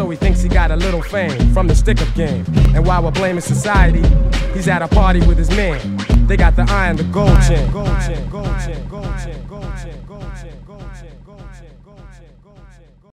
so he thinks he got a little fame from the stick up game. And while we're blaming society, he's at a party with his man. They got the eye and the gold chain.